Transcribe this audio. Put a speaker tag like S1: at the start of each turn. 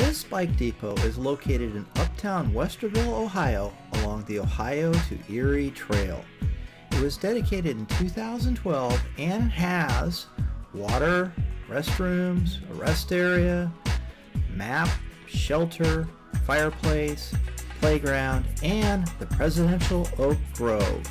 S1: This Bike Depot is located in uptown Westerville, Ohio, along the Ohio to Erie Trail. It was dedicated in 2012 and has water, restrooms, a rest area, map, shelter, fireplace, playground, and the Presidential Oak Grove.